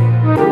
oh